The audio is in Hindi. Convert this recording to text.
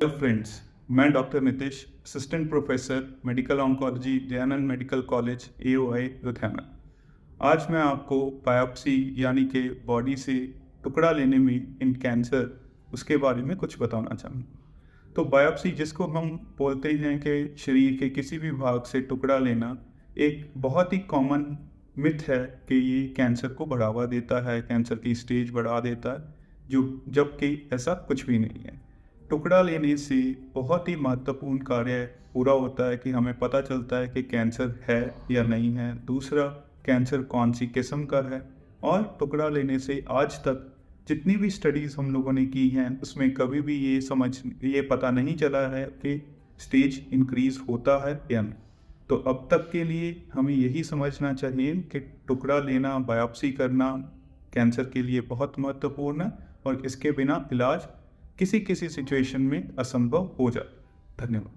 हेलो फ्रेंड्स मैं doctor Nitish assistant professor medical oncology Dayanand medical college A O I Ludhiana आज मैं आपको बायोप्सी यानी कि बॉडी से टुकड़ा लेने में इन कैंसर उसके बारे में कुछ बताना चाहूँगा तो बायोप्सी जिसको हम बोलते हैं कि शरीर के किसी भी भाग से टुकड़ा लेना, एक बहुत ही कॉमन मिथ है कि ये कैंसर को बढ़ावा देता है कैंसर की स्टेज बढ़ा देता है, जो जबकि ऐसा कुछ भी नहीं है। टुकड़ा लेने से बहुत ही महत्वपूर्ण कार्य पूरा होता है कि हमें पता चलता है कि कैंसर है या नहीं है। दूसरा, कैंसर कौन सी किस्म का है? और टुकड़ा लेने से आज तक जितनी भी स्टडीज़ हम लोगों ने की हैं, उसमें कभी भी ये समझ, ये पता नहीं चला है कि स्टेज इंक्रीज होता है या नहीं। तो अब तक के लिए हमें यही समझना चाहिए कि टुकड़ा लेना बायोप्सी करना कैंसर के लिए बहुत महत्वपूर्ण है और इसके बिना इलाज किसी किसी सिचुएशन में असंभव हो जाए धन्यवाद।